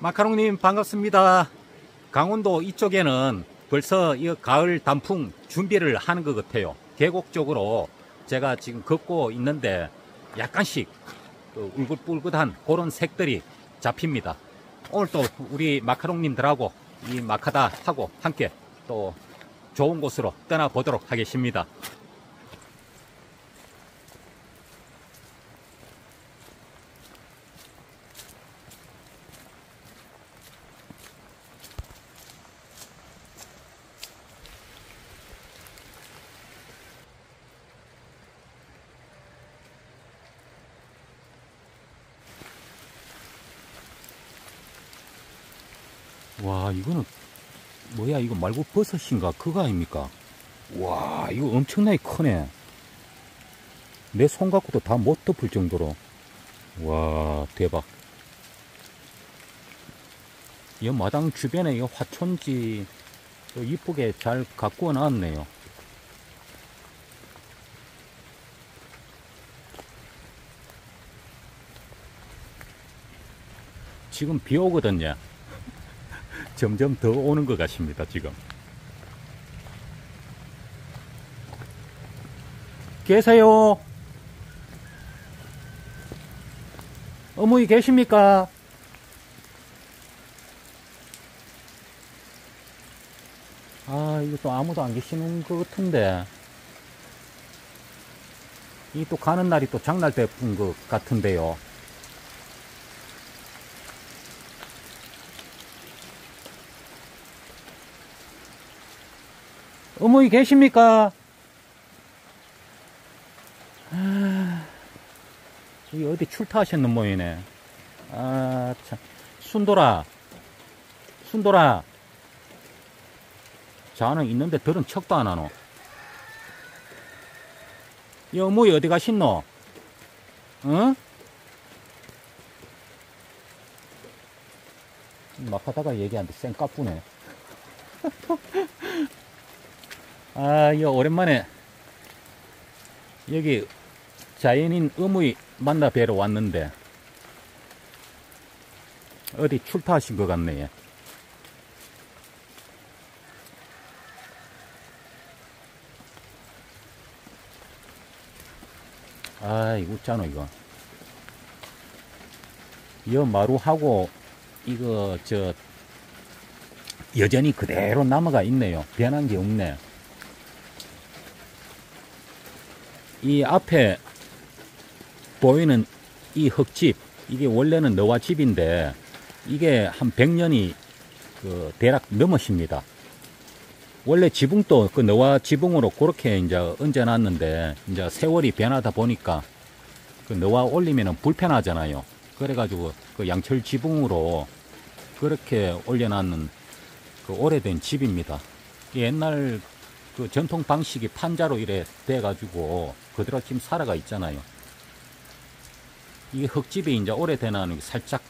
마카롱님 반갑습니다. 강원도 이쪽에는 벌써 이 가을 단풍 준비를 하는 것 같아요. 계곡 쪽으로 제가 지금 걷고 있는데 약간씩 그 울긋불긋한 그런 색들이 잡힙니다. 오늘 또 우리 마카롱님들하고 이 마카다 하고 함께 또 좋은 곳으로 떠나보도록 하겠습니다. 와 이거는 뭐야 이거 말고 버섯인가? 그거 아닙니까? 와 이거 엄청나게 크네. 내 손 갖고도 다 못 덮을 정도로. 와 대박. 이 마당 주변에 이 화촌지 이쁘게 잘 가꾸어 놨네요. 지금 비 오거든요 점점 더 오는 것 같습니다, 지금. 계세요? 어머니 계십니까? 아, 이거 또 아무도 안 계시는 것 같은데. 이 또 가는 날이 또 장날 때인 것 같은데요. 어머니 계십니까? 아, 이 어디 출타하셨는 모이네. 아, 참. 순돌아. 순돌아. 자는 있는데 들은 척도 안 하노. 이 어머니 어디 가신노? 응? 막 하다가 얘기하는데 쌩 까쁘네. 아, 이 오랜만에 여기 자연인 어머니 만나 뵈러 왔는데 어디 출타하신 것 같네. 아, 이거 웃잖아, 이거. 이 마루하고 이거 저 여전히 그대로 남아가 있네요. 변한 게 없네. 이 앞에 보이는 이 흙집 이게 원래는 너와 집인데 이게 한 100년이 그 대략 넘으십니다. 원래 지붕도 그 너와 지붕으로 그렇게 이제 얹어놨는데 이제 세월이 변하다 보니까 그 너와 올리면은 불편하잖아요. 그래가지고 그 양철 지붕으로 그렇게 올려놨는 그 오래된 집입니다. 옛날 그 전통 방식이 판자로 이래 돼가지고 그대로 지금 살아가 있잖아요. 이게 흙집이 이제 오래되는 살짝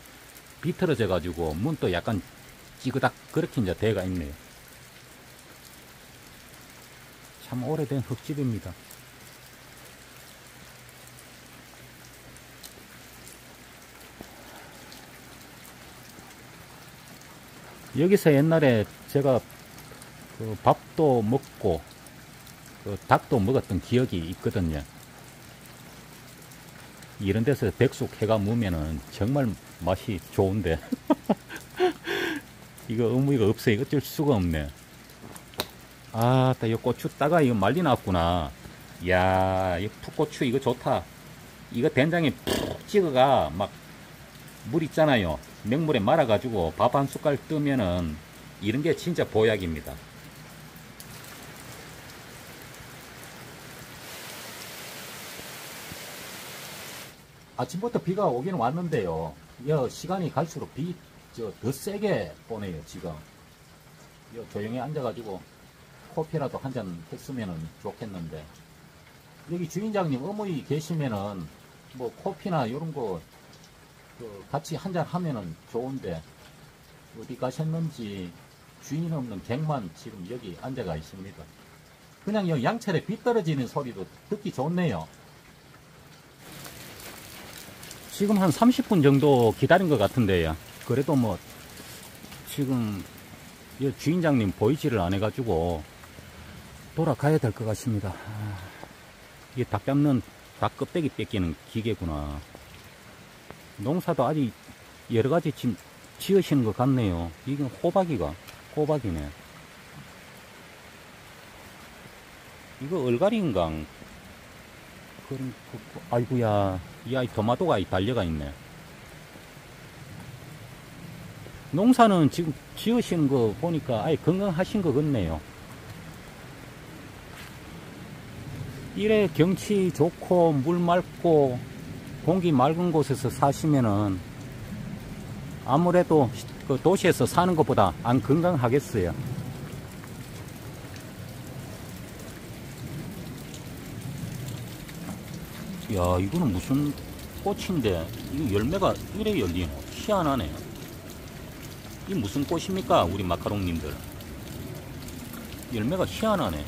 비틀어져 가지고 문도 약간 찌그닥 그렇게 이제 돼가 있네요. 참 오래된 흙집입니다. 여기서 옛날에 제가 그 밥도 먹고 그 닭도 먹었던 기억이 있거든요. 이런 데서 백숙 해가 무면은 정말 맛이 좋은데 이거 어머니가 없어요. 어쩔 수가 없네. 아, 이 고추 따가 이거 말리 났구나. 야, 이 풋고추 이거 좋다. 이거 된장에 푹 찍어가 막 물 있잖아요. 맹물에 말아 가지고 밥 한 숟갈 뜨면은 이런 게 진짜 보약입니다. 아침부터 비가 오긴 왔는데요. 여 시간이 갈수록 비, 저, 더 세게 보네요, 지금. 여 조용히 앉아가지고 커피라도 한 잔 했으면 좋겠는데. 여기 주인장님 어머니 계시면은 뭐 커피나 이런 거 그 같이 한 잔 하면은 좋은데 어디 가셨는지 주인 없는 객만 지금 여기 앉아가 있습니다. 그냥 여 양철에 비 떨어지는 소리도 듣기 좋네요. 지금 한 30분 정도 기다린 것 같은데요. 그래도 뭐 지금 이 주인장님 보이지를 안 해가지고 돌아가야 될 것 같습니다. 아, 이게 닭 잡는 닭 껍데기 뺏기는 기계구나. 농사도 아직 여러 가지 지으시는 것 같네요. 이건 호박이가 호박이네. 이거 얼갈인가? 그런 그, 아이구야 이 아이 토마토가 달려가 있네. 농사는 지금 지으시는 거 보니까 아예 건강하신 것 같네요. 이래 경치 좋고 물 맑고 공기 맑은 곳에서 사시면은 아무래도 그 도시에서 사는 것보다 안 건강하겠어요. 야, 이거는 무슨 꽃인데, 이 열매가 이래 열리노? 희한하네. 이 무슨 꽃입니까? 우리 마카롱님들. 열매가 희한하네.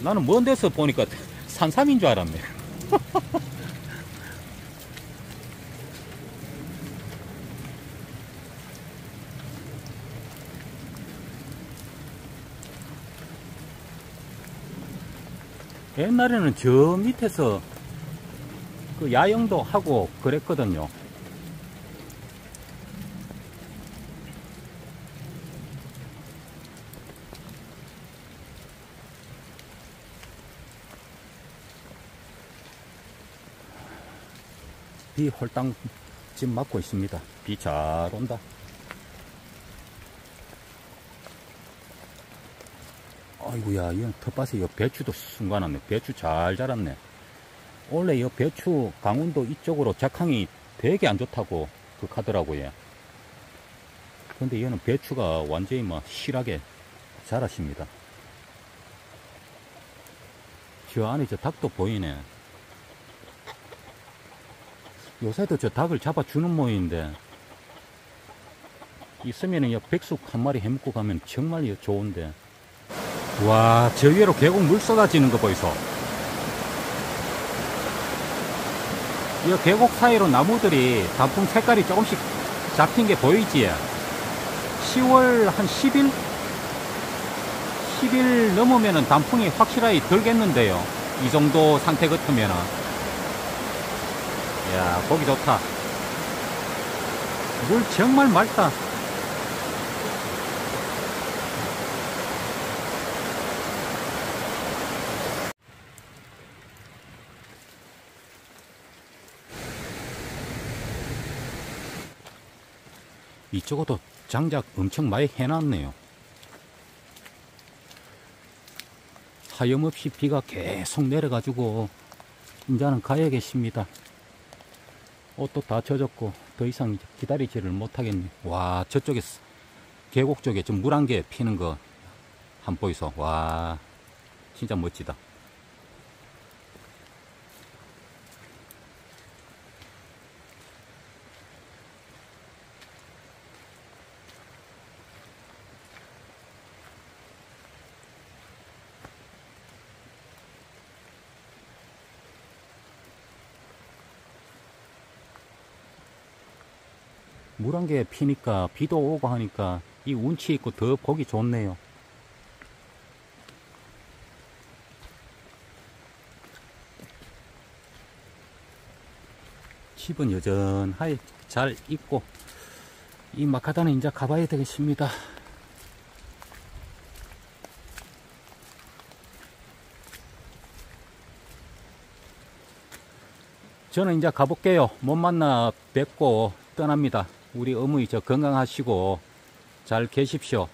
나는 먼 데서 보니까 산삼인 줄 알았네. 옛날에는 저 밑에서 그 야영도 하고 그랬거든요. 비 홀딱 지금 맞고 있습니다. 비 잘 온다. 아이구야, 이 텃밭에 이 배추도 순간 왔네. 배추 잘 자랐네. 원래 이 배추 강원도 이쪽으로 작황이 되게 안 좋다고 그 하더라고요. 근데 얘는 배추가 완전히 막 실하게 자라십니다. 저 안에 저 닭도 보이네. 요새도 저 닭을 잡아주는 모양인데 있으면 이 백숙 한 마리 해먹고 가면 정말 좋은데 와, 저 위로 계곡 물 쏟아지는 거 보이소. 이 계곡 사이로 나무들이 단풍 색깔이 조금씩 잡힌 게 보이지? 10월 한 10일? 10일 넘으면 단풍이 확실하게 들겠는데요. 이 정도 상태 같으면은. 야, 보기 좋다. 물 정말 맑다. 이쪽도 장작 엄청 많이 해놨네요. 하염없이 비가 계속 내려가지고 이제는 가야겠습니다. 옷도 다 젖었고 더 이상 기다리지를 못하겠네. 와 저쪽에 계곡 쪽에 좀물한개 피는 거 한 보이소. 와 진짜 멋지다. 물한개 피니까 비도 오고 하니까 이 운치 있고 더 보기 좋네요. 집은 여전하게 잘 있고 이 마카다는 이제 가봐야 되겠습니다. 저는 이제 가볼게요. 못 만나 뵙고 떠납니다. 우리 어머니 저 건강하시고 잘 계십시오.